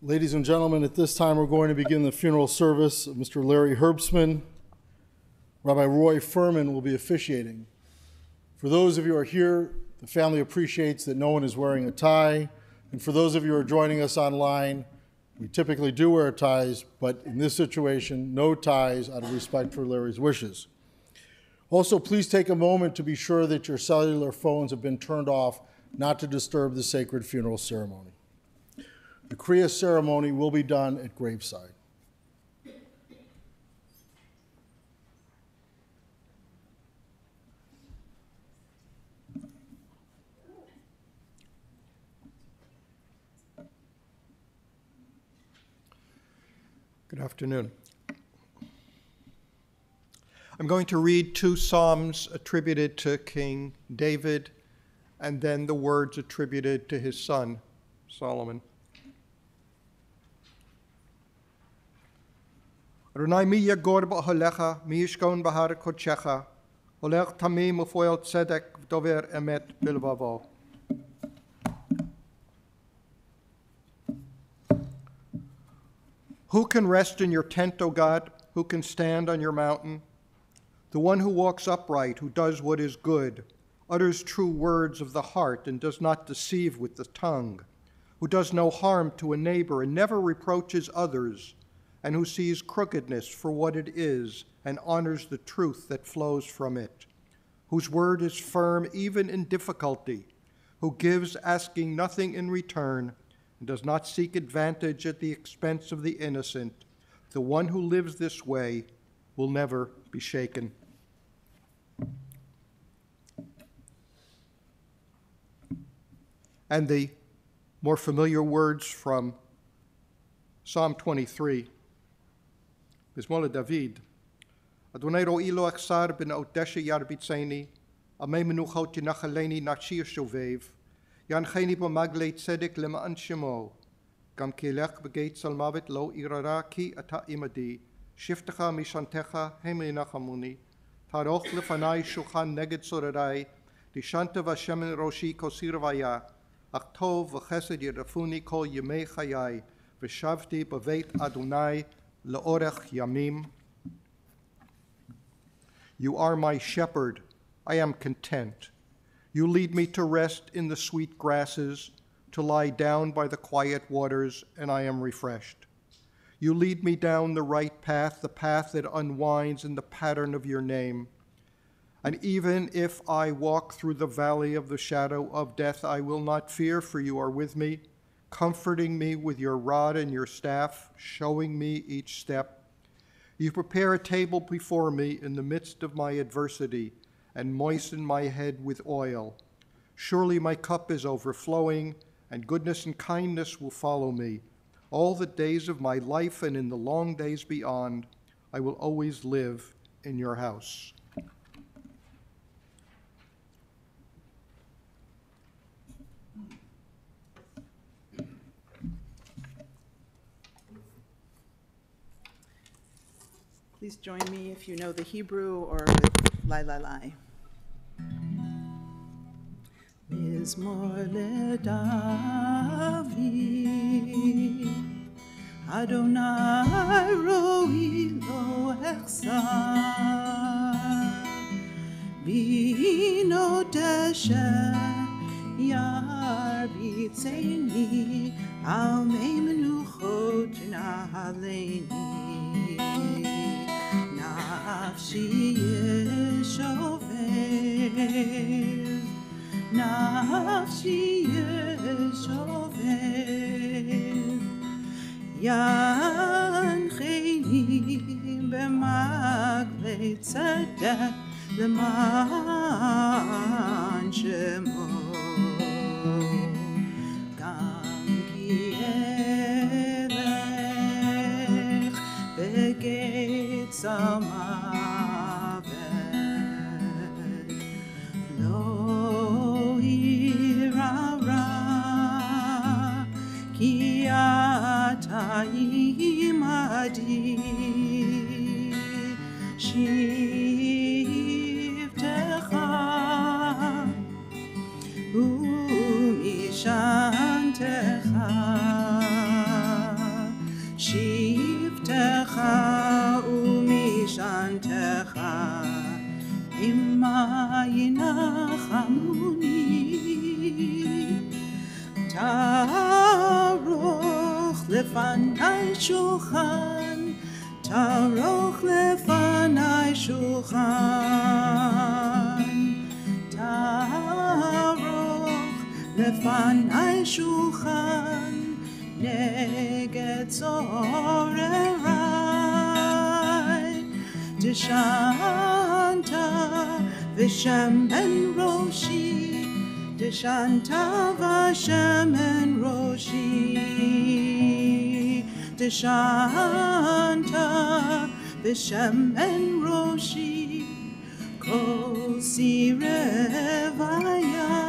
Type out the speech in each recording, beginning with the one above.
Ladies and gentlemen, at this time, we're going to begin the funeral service of Mr. Larry Herbstman. Rabbi Roy Furman will be officiating. For those of you who are here, the family appreciates that no one is wearing a tie. And for those of you who are joining us online, we typically do wear ties, but in this situation, no ties out of respect for Larry's wishes. Also, please take a moment to be sure that your cellular phones have been turned off not to disturb the sacred funeral ceremony. The Kriya ceremony will be done at graveside. Good afternoon. I'm going to read two Psalms attributed to King David and then the words attributed to his son, Solomon. Mi mi tzedek emet bilvavo. Who can rest in your tent, O God? Who can stand on your mountain? The one who walks upright, who does what is good, utters true words of the heart, and does not deceive with the tongue, who does no harm to a neighbor and never reproaches others, and who sees crookedness for what it is and honors the truth that flows from it, whose word is firm even in difficulty, who gives asking nothing in return and does not seek advantage at the expense of the innocent, the one who lives this way will never be shaken. And the more familiar words from Psalm 23. מזמור לדוד, אדוני רואי לא אחסר בנאות דשא ירביצני, עמי מנוחות ינחלני נפשי ישובב, ינחני במגלי צדק למען שמו, גם כי אלך בגי צל מוות לא יררה כי אתה עמדי, שבתך משנתך המה ינחמוני, תערוך לפני שולחן נגד צורריי, דשנת בשמן ראשי כוסי רוויה, אך טוב וחסד ירדפוני כל ימי חיי, ושבתי בבית אדוני Leorech Yamim. You are my shepherd. I am content. You lead me to rest in the sweet grasses, to lie down by the quiet waters, and I am refreshed. You lead me down the right path, the path that unwinds in the pattern of your name. And even if I walk through the valley of the shadow of death, I will not fear, for you are with me comforting me with your rod and your staff, showing me each step. You prepare a table before me in the midst of my adversity and moisten my head with oil. Surely my cup is overflowing, and goodness and kindness will follow me. All the days of my life and in the long days beyond, I will always live in your house. Please join me if you know the Hebrew or with Lai Lai Lai. Mizmor leDavid, Adonai roi lo echsa, vino deshe yarbitzeni, al mei menuchot nahaleini. נפשי ישובב, נפשי ישובב, ינחני במגלי צדק למען שמו. גם כי אלך בגיא midsummer. לפניי שולחן, נגד צורריי. דשנת ושמן ראשי, דשנת ושמן ראשי. דשנת ושמן ראשי, כל סירב היה.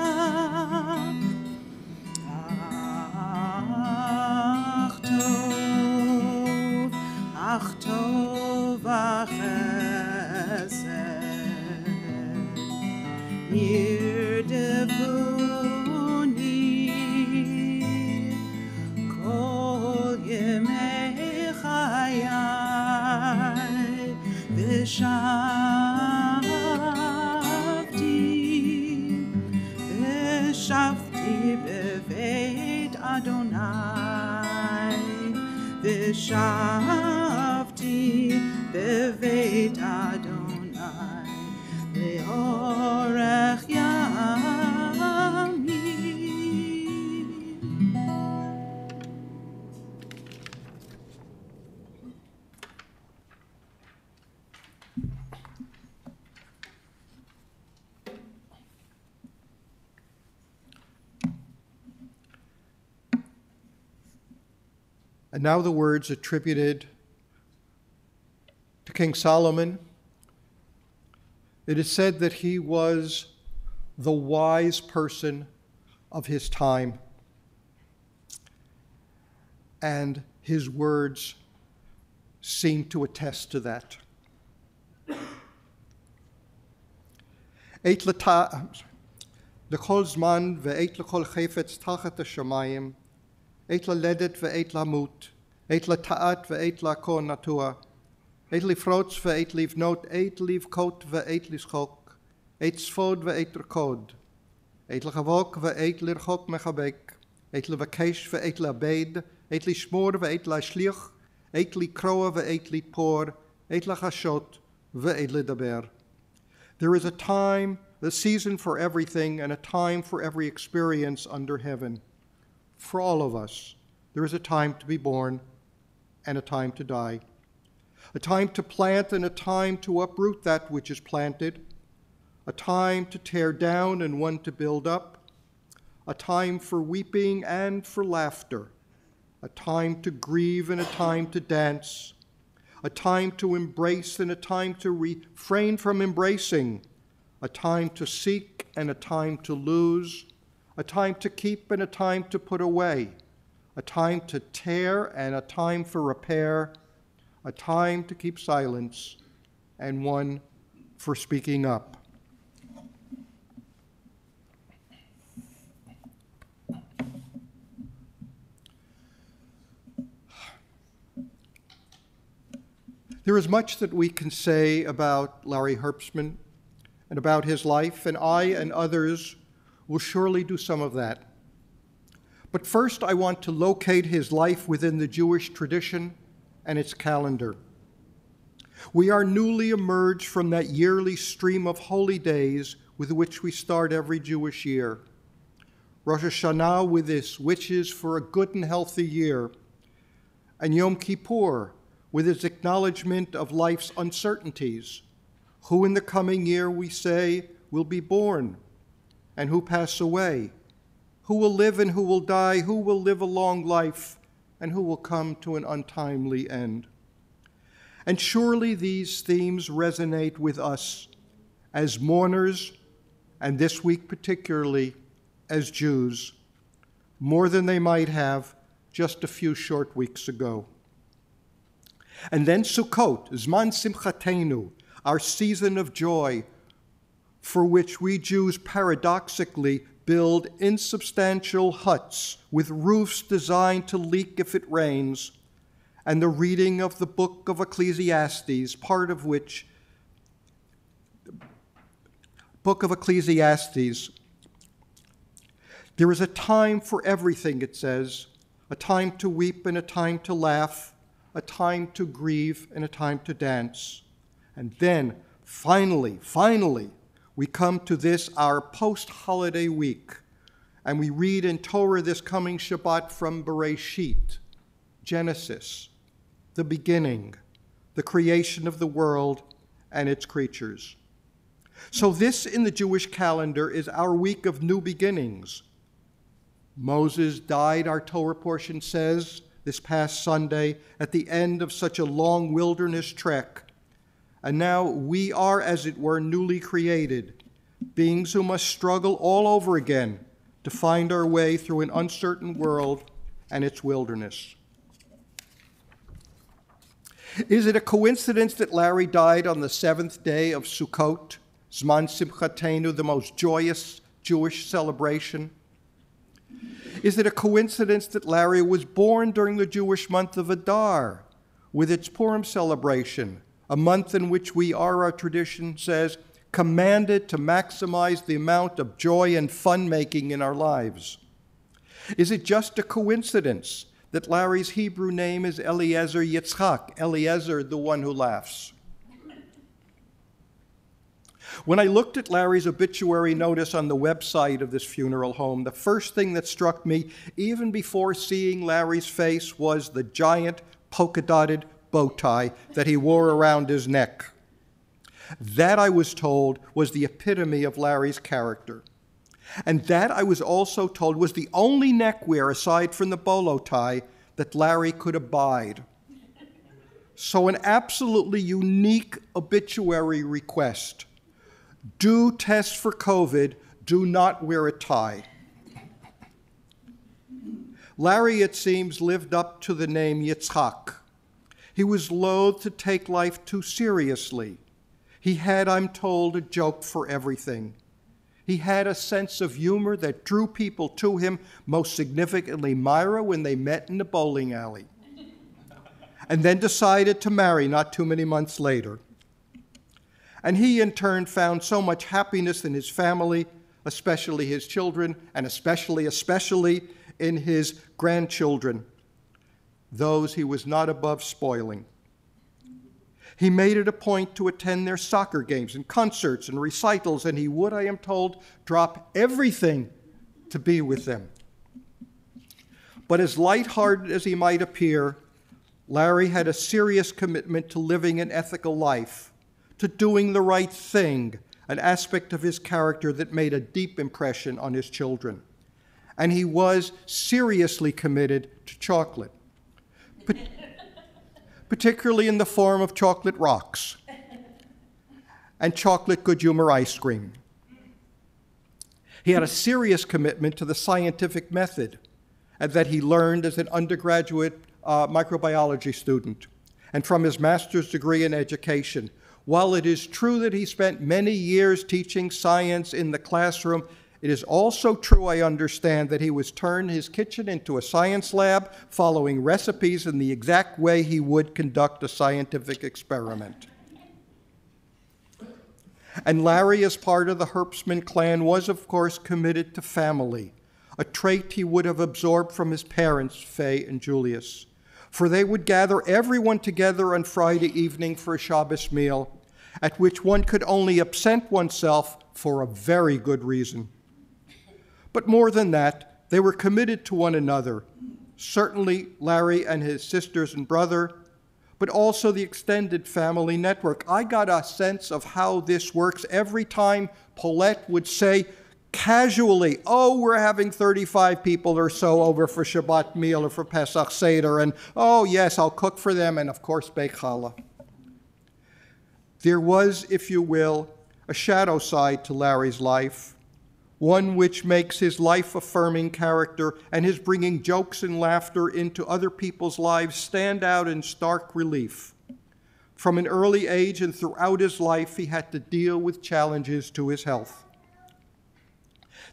shine. And now the words attributed to King Solomon. It is said that he was the wise person of his time. And his words seem to attest to that. עת לת- לכל זמן ועת לכל חפץ תחת השמיים, עת ללדת ועת למות, עת לטעת ועת לעקור נטוע, עת לפרוץ ועת לבנות, עת לבכות ועת לשחוק, עת ספוד ועת רקוד, עת לחבוק ועת לרחוק מחבק, עת לבקש ועת לאבד, עת לשמור ועת להשליך, עת לקרוע ועת לתפור, עת לחשות ועת לדבר. There is a time, a season for everything, and a time for every experience under heaven. For all of us, there is a time to be born and a time to die, a time to plant and a time to uproot that which is planted, a time to tear down and one to build up, a time for weeping and for laughter, a time to grieve and a time to dance, a time to embrace and a time to refrain from embracing, a time to seek and a time to lose, a time to keep and a time to put away, a time to tear and a time for repair, a time to keep silence, and one for speaking up. There is much that we can say about Larry Herbstman and about his life, and I and others will surely do some of that. But first, I want to locate his life within the Jewish tradition and its calendar. We are newly emerged from that yearly stream of holy days with which we start every Jewish year. Rosh Hashanah with its wishes for a good and healthy year, and Yom Kippur with its acknowledgement of life's uncertainties. Who in the coming year, we say, will be born, and who pass away? Who will live and who will die? Who will live a long life, and who will come to an untimely end? And surely these themes resonate with us as mourners, and this week particularly as Jews, more than they might have just a few short weeks ago. And then Sukkot, Zman Simchatenu, our season of joy, for which we Jews paradoxically build insubstantial huts with roofs designed to leak if it rains, and the reading of the book of Ecclesiastes, part of which book of Ecclesiastes there is a time for everything, it says, a time to weep and a time to laugh, a time to grieve and a time to dance. And then, finally, finally, we come to this, our post holiday week, and we read in Torah this coming Shabbat from Bereshit, Genesis, the beginning, the creation of the world and its creatures. So, this in the Jewish calendar is our week of new beginnings. Moses died, our Torah portion says, this past Sunday at the end of such a long wilderness trek. And now we are, as it were, newly created, beings who must struggle all over again to find our way through an uncertain world and its wilderness. Is it a coincidence that Larry died on the seventh day of Sukkot, Zman Simchatenu, the most joyous Jewish celebration? Is it a coincidence that Larry was born during the Jewish month of Adar, with its Purim celebration, a month in which we are, our tradition says, commanded to maximize the amount of joy and fun making in our lives? Is it just a coincidence that Larry's Hebrew name is Eliezer Yitzchak, Eliezer, the one who laughs? When I looked at Larry's obituary notice on the website of this funeral home, the first thing that struck me, even before seeing Larry's face, was the giant polka dotted bow tie that he wore around his neck. That, I was told, was the epitome of Larry's character. And that, I was also told, was the only neckwear aside from the bolo tie that Larry could abide. So, an absolutely unique obituary request do test for COVID, do not wear a tie. Larry, it seems, lived up to the name Yitzhak. He was loath to take life too seriously. He had, I'm told, a joke for everything. He had a sense of humor that drew people to him, most significantly Myra when they met in the bowling alley, and then decided to marry not too many months later. And he, in turn, found so much happiness in his family, especially his children, and especially, especially in his grandchildren, those he was not above spoiling. He made it a point to attend their soccer games and concerts and recitals, and he would, I am told, drop everything to be with them. But as light-hearted as he might appear, Larry had a serious commitment to living an ethical life to doing the right thing, an aspect of his character that made a deep impression on his children. And he was seriously committed to chocolate, particularly in the form of chocolate rocks and chocolate good humor ice cream. He had a serious commitment to the scientific method that he learned as an undergraduate uh, microbiology student and from his master's degree in education while it is true that he spent many years teaching science in the classroom, it is also true, I understand, that he was turned his kitchen into a science lab, following recipes in the exact way he would conduct a scientific experiment. And Larry, as part of the Herbstman clan, was, of course, committed to family, a trait he would have absorbed from his parents, Fay and Julius. For they would gather everyone together on Friday evening for a Shabbos meal at which one could only absent oneself for a very good reason. But more than that, they were committed to one another, certainly Larry and his sisters and brother, but also the extended family network. I got a sense of how this works every time Paulette would say, casually, oh, we're having 35 people or so over for Shabbat meal or for Pesach Seder, and oh, yes, I'll cook for them, and of course, bake challah. There was, if you will, a shadow side to Larry's life, one which makes his life affirming character and his bringing jokes and laughter into other people's lives stand out in stark relief. From an early age and throughout his life, he had to deal with challenges to his health.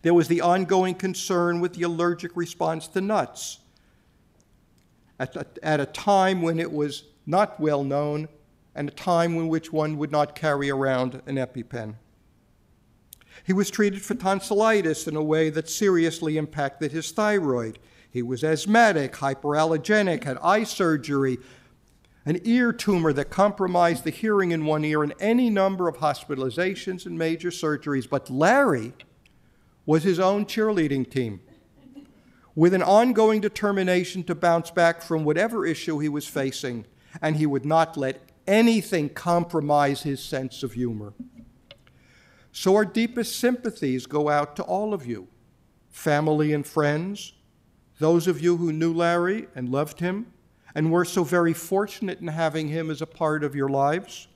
There was the ongoing concern with the allergic response to nuts. At a, at a time when it was not well known and a time in which one would not carry around an EpiPen. He was treated for tonsillitis in a way that seriously impacted his thyroid. He was asthmatic, hyperallergenic, had eye surgery, an ear tumor that compromised the hearing in one ear, and any number of hospitalizations and major surgeries. But Larry was his own cheerleading team with an ongoing determination to bounce back from whatever issue he was facing, and he would not let anything compromise his sense of humor. So, our deepest sympathies go out to all of you, family and friends, those of you who knew Larry and loved him, and were so very fortunate in having him as a part of your lives.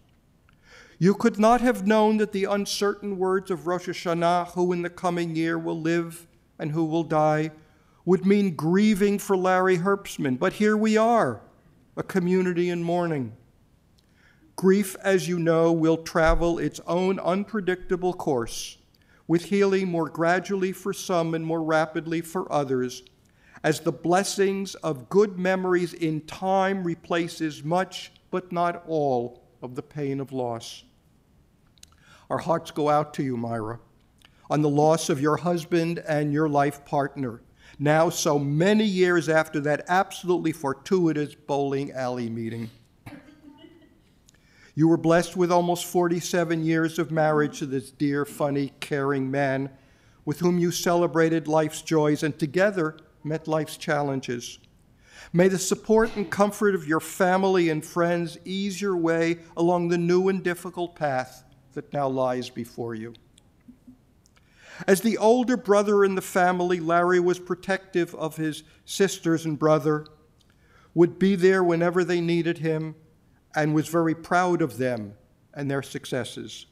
You could not have known that the uncertain words of Rosh Hashanah, who in the coming year will live and who will die, would mean grieving for Larry Herbstman. But here we are, a community in mourning. Grief, as you know, will travel its own unpredictable course, with healing more gradually for some and more rapidly for others, as the blessings of good memories in time replaces much, but not all, of the pain of loss. Our hearts go out to you, Myra, on the loss of your husband and your life partner, now so many years after that absolutely fortuitous bowling alley meeting. You were blessed with almost 47 years of marriage to this dear, funny, caring man with whom you celebrated life's joys and together met life's challenges. May the support and comfort of your family and friends ease your way along the new and difficult path that now lies before you. As the older brother in the family, Larry was protective of his sisters and brother, would be there whenever they needed him, and was very proud of them and their successes.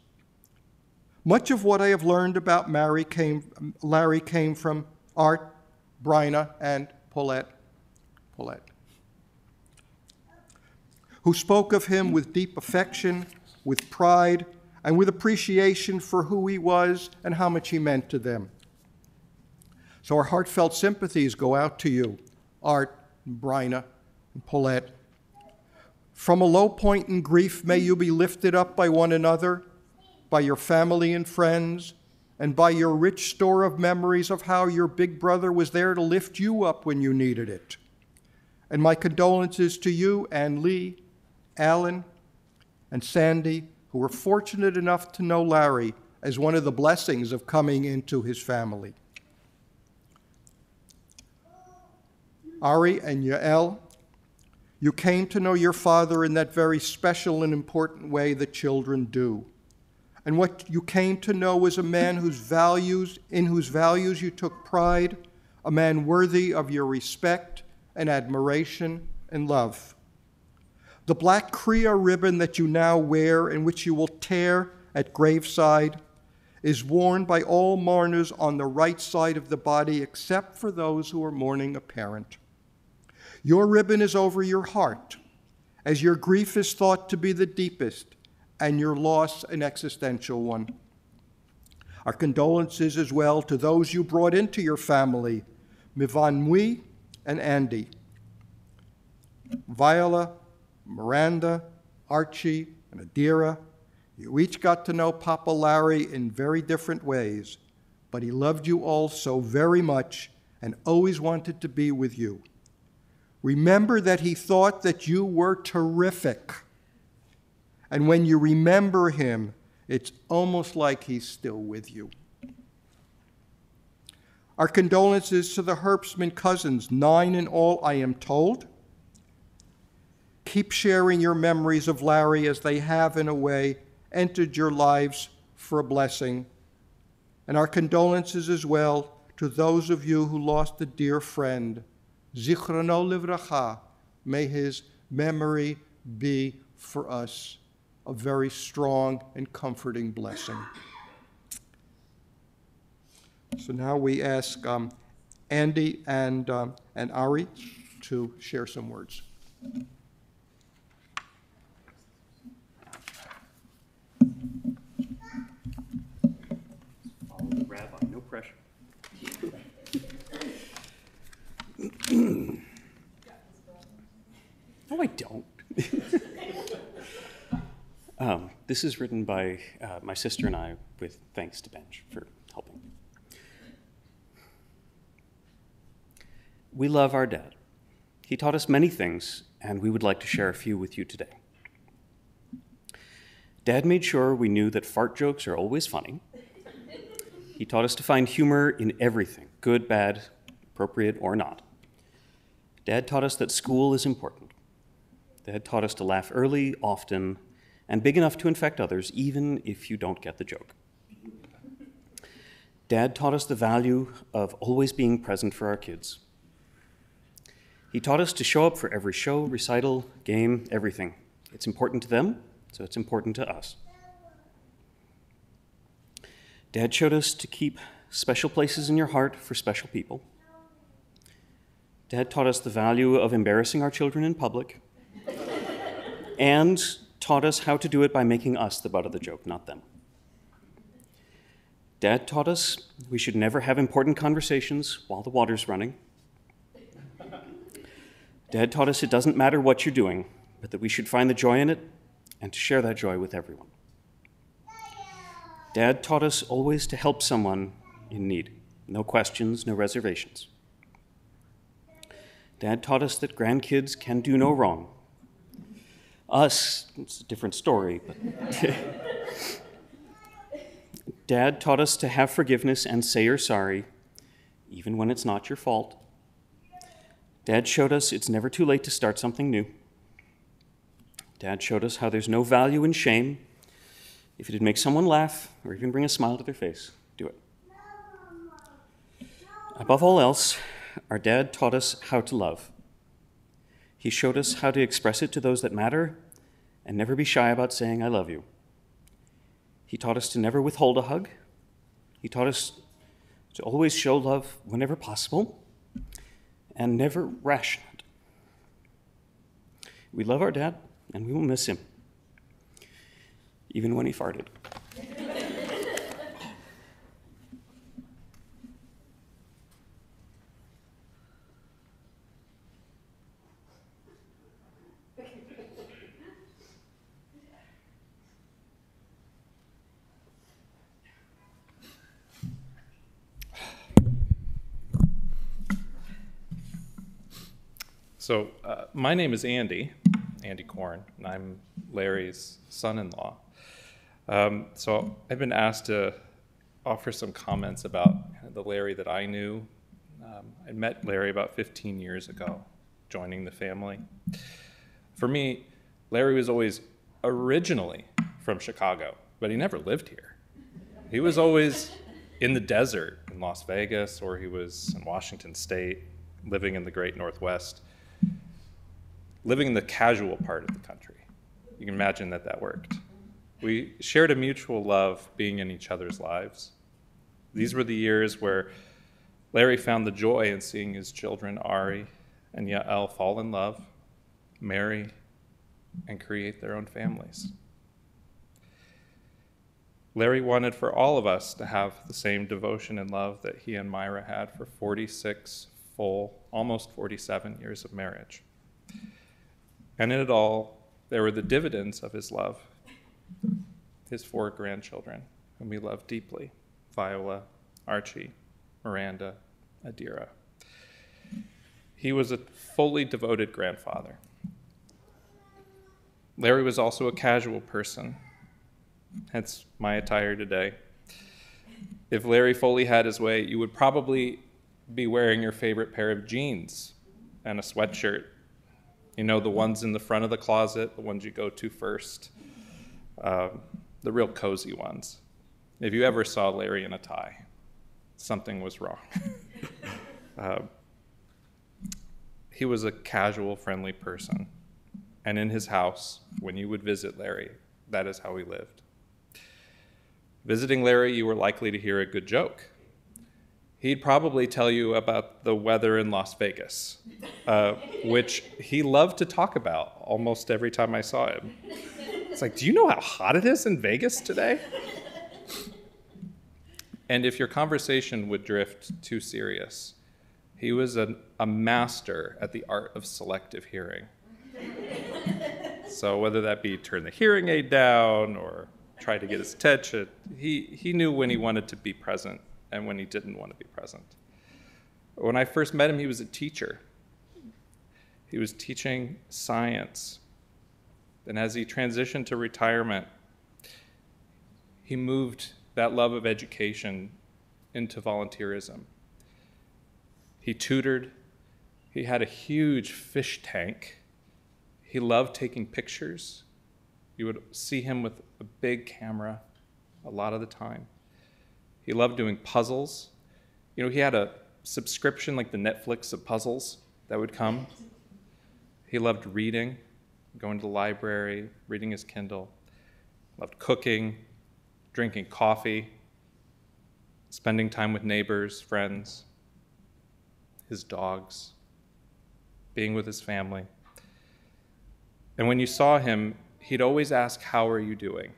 Much of what I have learned about Larry came, Larry came from Art, Bryna, and Paulette. Paulette. Who spoke of him with deep affection, with pride, and with appreciation for who he was and how much he meant to them. So our heartfelt sympathies go out to you, Art, and Bryna, and Paulette. From a low point in grief, may you be lifted up by one another, by your family and friends, and by your rich store of memories of how your big brother was there to lift you up when you needed it. And my condolences to you Annlee, Alan, and Sandy, who were fortunate enough to know Larry as one of the blessings of coming into his family. Ari and Yael, you came to know your father in that very special and important way that children do. And what you came to know was a man whose values, in whose values you took pride, a man worthy of your respect and admiration and love. The black Kriya ribbon that you now wear and which you will tear at graveside is worn by all mourners on the right side of the body except for those who are mourning a parent. Your ribbon is over your heart, as your grief is thought to be the deepest and your loss an existential one. Our condolences as well to those you brought into your family, Mivan and Andy. Viola, Miranda, Archie, and Adira, you each got to know Papa Larry in very different ways, but he loved you all so very much and always wanted to be with you. Remember that he thought that you were terrific. And when you remember him, it's almost like he's still with you. Our condolences to the Herbstman cousins, nine in all, I am told. Keep sharing your memories of Larry as they have, in a way, entered your lives for a blessing. And our condolences as well to those of you who lost a dear friend Zichrono livracha. May his memory be for us a very strong and comforting blessing. So now we ask um, Andy and, um, and Ari to share some words. Follow the rabbi, no pressure. No, I don't. um, this is written by uh, my sister and I, with thanks to Benj for helping. we love our dad. He taught us many things, and we would like to share a few with you today. Dad made sure we knew that fart jokes are always funny. He taught us to find humor in everything, good, bad, appropriate, or not. Dad taught us that school is important. Dad taught us to laugh early, often, and big enough to infect others, even if you don't get the joke. Dad taught us the value of always being present for our kids. He taught us to show up for every show, recital, game, everything. It's important to them, so it's important to us. Dad showed us to keep special places in your heart for special people. Dad taught us the value of embarrassing our children in public and taught us how to do it by making us the butt of the joke, not them. Dad taught us we should never have important conversations while the water's running. Dad taught us it doesn't matter what you're doing, but that we should find the joy in it and to share that joy with everyone. Dad taught us always to help someone in need, no questions, no reservations. Dad taught us that grandkids can do no wrong. Us, it's a different story, but. Dad taught us to have forgiveness and say you're sorry, even when it's not your fault. Dad showed us it's never too late to start something new. Dad showed us how there's no value in shame. If it'd make someone laugh or even bring a smile to their face, do it. Above all else, our dad taught us how to love. He showed us how to express it to those that matter and never be shy about saying, I love you. He taught us to never withhold a hug. He taught us to always show love whenever possible and never ration it. We love our dad and we will miss him, even when he farted. So, uh, my name is Andy, Andy Corn, and I'm Larry's son in law. Um, so, I've been asked to offer some comments about the Larry that I knew. Um, I met Larry about 15 years ago, joining the family. For me, Larry was always originally from Chicago, but he never lived here. He was always in the desert in Las Vegas, or he was in Washington State, living in the great Northwest living in the casual part of the country. You can imagine that that worked. We shared a mutual love being in each other's lives. These were the years where Larry found the joy in seeing his children, Ari and Yael, fall in love, marry, and create their own families. Larry wanted for all of us to have the same devotion and love that he and Myra had for 46 full, almost 47 years of marriage. And in it all, there were the dividends of his love his four grandchildren, whom he loved deeply Viola, Archie, Miranda, Adira. He was a fully devoted grandfather. Larry was also a casual person, hence my attire today. If Larry Foley had his way, you would probably be wearing your favorite pair of jeans and a sweatshirt you know, the ones in the front of the closet, the ones you go to first, um, the real cozy ones. If you ever saw Larry in a tie, something was wrong. uh, he was a casual, friendly person. And in his house, when you would visit Larry, that is how he lived. Visiting Larry, you were likely to hear a good joke he'd probably tell you about the weather in Las Vegas, uh, which he loved to talk about almost every time I saw him. It's like, do you know how hot it is in Vegas today? And if your conversation would drift too serious, he was a, a master at the art of selective hearing. so whether that be turn the hearing aid down or try to get his attention, he, he knew when he wanted to be present and when he didn't want to be present. When I first met him, he was a teacher. He was teaching science. And as he transitioned to retirement, he moved that love of education into volunteerism. He tutored, he had a huge fish tank. He loved taking pictures. You would see him with a big camera a lot of the time. He loved doing puzzles. You know, he had a subscription like the Netflix of puzzles that would come. He loved reading, going to the library, reading his Kindle. Loved cooking, drinking coffee, spending time with neighbors, friends, his dogs, being with his family. And when you saw him, he'd always ask, How are you doing?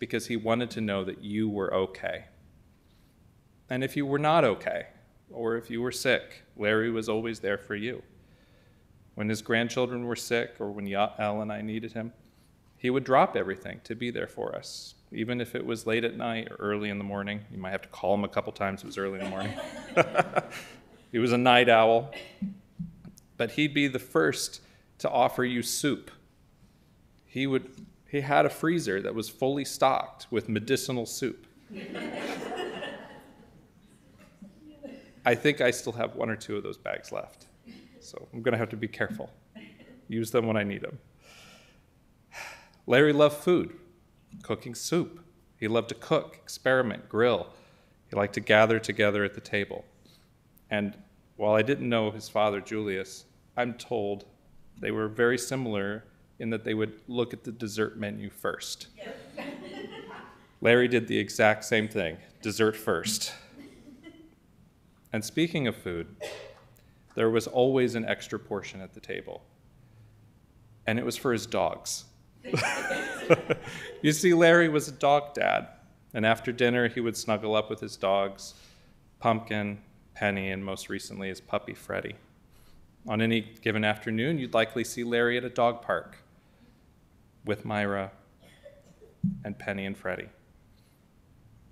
Because he wanted to know that you were okay. And if you were not okay, or if you were sick, Larry was always there for you. When his grandchildren were sick, or when Yael and I needed him, he would drop everything to be there for us, even if it was late at night or early in the morning. You might have to call him a couple times, it was early in the morning. he was a night owl. But he'd be the first to offer you soup. He, would, he had a freezer that was fully stocked with medicinal soup. I think I still have one or two of those bags left. So I'm going to have to be careful. Use them when I need them. Larry loved food, cooking soup. He loved to cook, experiment, grill. He liked to gather together at the table. And while I didn't know his father, Julius, I'm told they were very similar in that they would look at the dessert menu first. Larry did the exact same thing dessert first. And speaking of food, there was always an extra portion at the table, and it was for his dogs. you see, Larry was a dog dad, and after dinner, he would snuggle up with his dogs Pumpkin, Penny, and most recently his puppy, Freddie. On any given afternoon, you'd likely see Larry at a dog park with Myra and Penny and Freddie.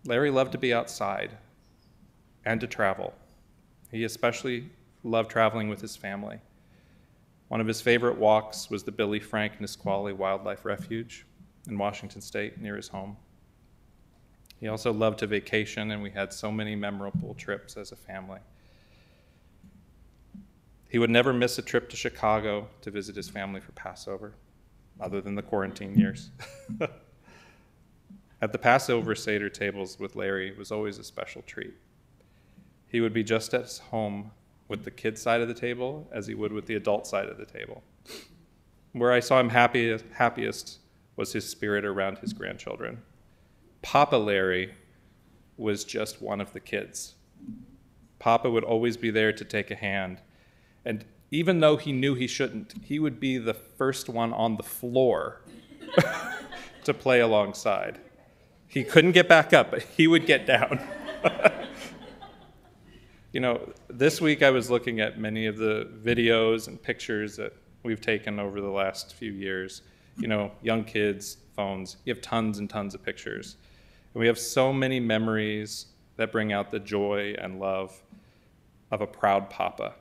Larry loved to be outside and to travel. He especially loved traveling with his family. One of his favorite walks was the Billy Frank Nisqually Wildlife Refuge in Washington State near his home. He also loved to vacation, and we had so many memorable trips as a family. He would never miss a trip to Chicago to visit his family for Passover, other than the quarantine years. At the Passover Seder tables with Larry was always a special treat. He would be just as home with the kid side of the table as he would with the adult side of the table. Where I saw him happiest, happiest was his spirit around his grandchildren. Papa Larry was just one of the kids. Papa would always be there to take a hand. And even though he knew he shouldn't, he would be the first one on the floor to play alongside. He couldn't get back up, but he would get down. you know, this week I was looking at many of the videos and pictures that we've taken over the last few years. You know, young kids, phones, you have tons and tons of pictures. And we have so many memories that bring out the joy and love of a proud papa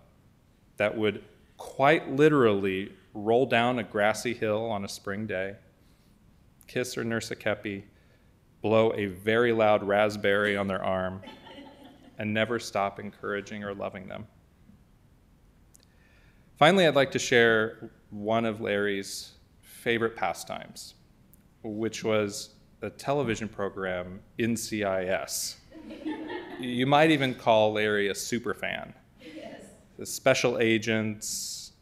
that would quite literally roll down a grassy hill on a spring day, kiss or nurse a kepi, blow a very loud raspberry on their arm, and never stop encouraging or loving them. Finally, I'd like to share one of Larry's favorite pastimes, which was a television program NCIS. you might even call Larry a super fan. Yes. The special agents,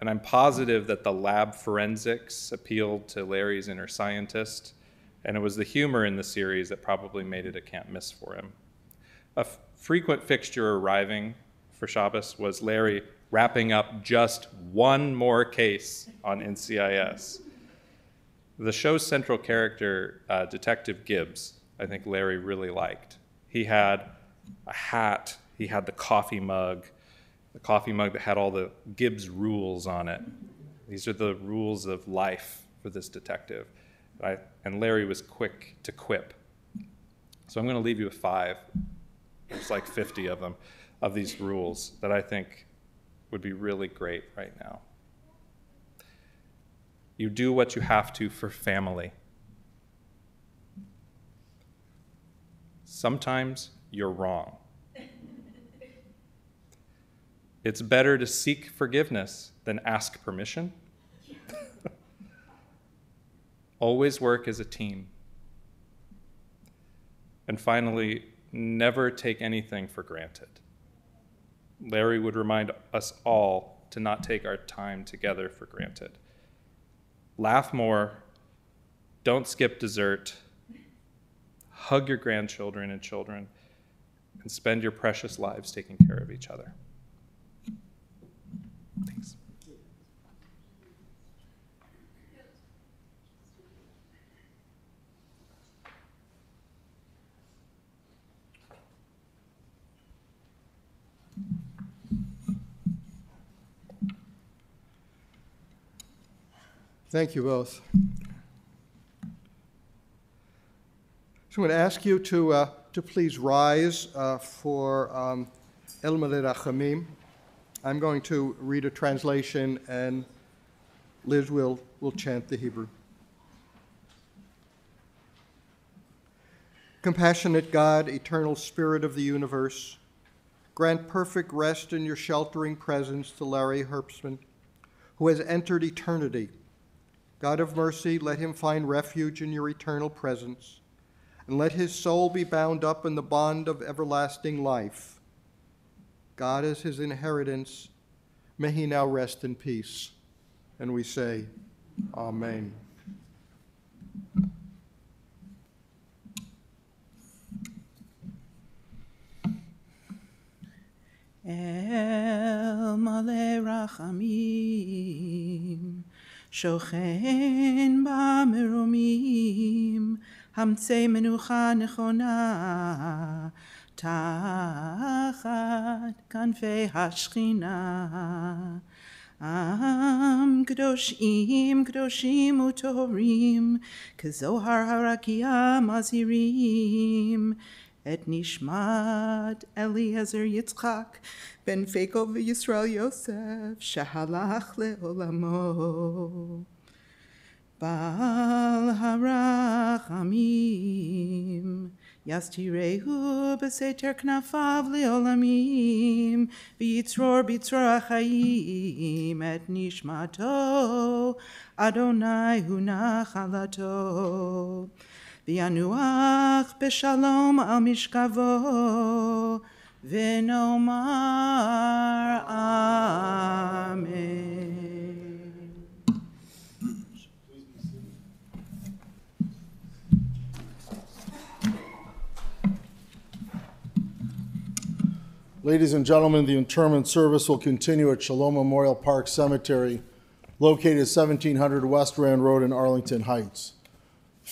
and I'm positive that the lab forensics appealed to Larry's inner scientist, and it was the humor in the series that probably made it a can't miss for him. A frequent fixture arriving for Shabbos was Larry wrapping up just one more case on NCIS. The show's central character, uh, Detective Gibbs, I think Larry really liked. He had a hat, he had the coffee mug, the coffee mug that had all the Gibbs rules on it. These are the rules of life for this detective. I, and Larry was quick to quip. So I'm going to leave you with five. There's like 50 of them. of these rules that I think would be really great right now. You do what you have to for family. Sometimes you're wrong. It's better to seek forgiveness than ask permission. Always work as a team. And finally, never take anything for granted. Larry would remind us all to not take our time together for granted. Laugh more, don't skip dessert, hug your grandchildren and children, and spend your precious lives taking care of each other. Thanks. Thank you both. So I'm going to ask you to, uh, to please rise uh, for um, El. I'm going to read a translation, and Liz will, will chant the Hebrew. Compassionate God, eternal Spirit of the universe, grant perfect rest in your sheltering presence to Larry Herbstman, who has entered eternity. God of mercy, let him find refuge in your eternal presence, and let his soul be bound up in the bond of everlasting life. God is his inheritance. May he now rest in peace. And we say, Amen. El Male Rachamim שוכן במרומים, המצא מנוחה נכונה, תחת כנפי השכינה. עם קדושים, קדושים וטהורים, כזוהר הרקיע מזהירים. את נשמת אליעזר יצחק, Ben Benfeiko v'Yisrael Yosef, Shahalach le'olamo. Baal harachamim, Yastirehu b'seter knafav le'olamim, V'yitzror b'tzor achayim, et nishmato, Adonai hu nachalato. V'yanuach b'shalom al mishkavo, then Omar, Amen. Ladies and gentlemen, the interment service will continue at Shalom Memorial Park Cemetery, located 1700 West Rand Road in Arlington Heights.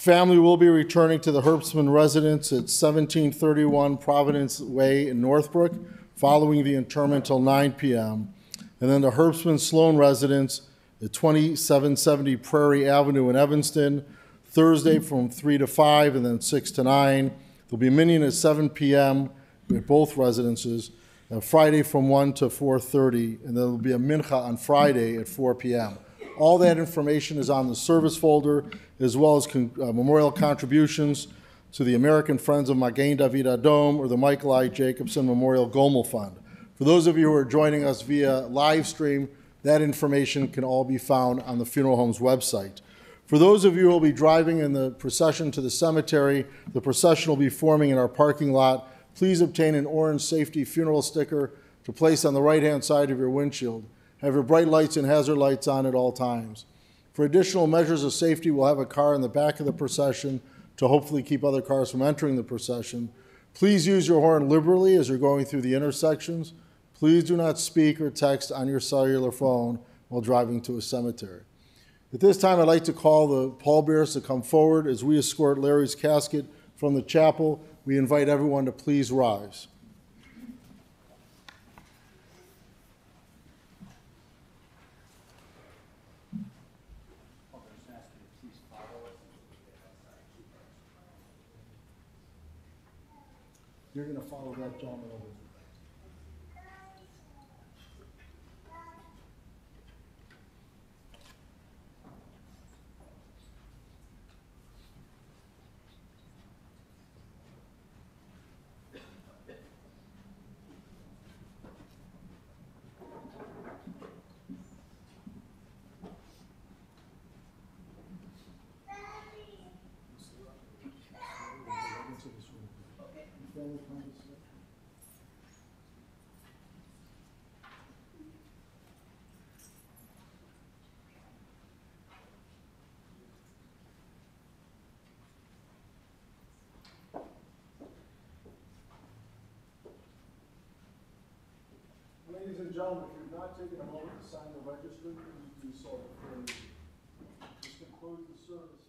Family will be returning to the Herbstman residence at 1731 Providence Way in Northbrook, following the interment till 9 p.m. And then the Herbstman Sloane residence at 2770 Prairie Avenue in Evanston, Thursday from 3 to 5 and then 6 to 9. There'll be a minyan at 7 p.m. at both residences, uh, Friday from 1 to 4.30, and there'll be a mincha on Friday at 4 p.m. All that information is on the service folder, as well as con- uh, memorial contributions to the American Friends of Magen David Adom or the Michael I. Jacobson Memorial Gomle Fund. For those of you who are joining us via live stream, that information can all be found on the funeral home's website. For those of you who will be driving in the procession to the cemetery, the procession will be forming in our parking lot. Please obtain an orange safety funeral sticker to place on the right-hand side of your windshield. Have your bright lights and hazard lights on at all times. For additional measures of safety, we'll have a car in the back of the procession to hopefully keep other cars from entering the procession. Please use your horn liberally as you're going through the intersections. Please do not speak or text on your cellular phone while driving to a cemetery. At this time, I'd like to call the pallbearers to come forward as we escort Larry's casket from the chapel. We invite everyone to please rise. You're going to follow that gentleman and gentlemen, if you've not taken a moment to sign the register, please do so before you. This concludes the service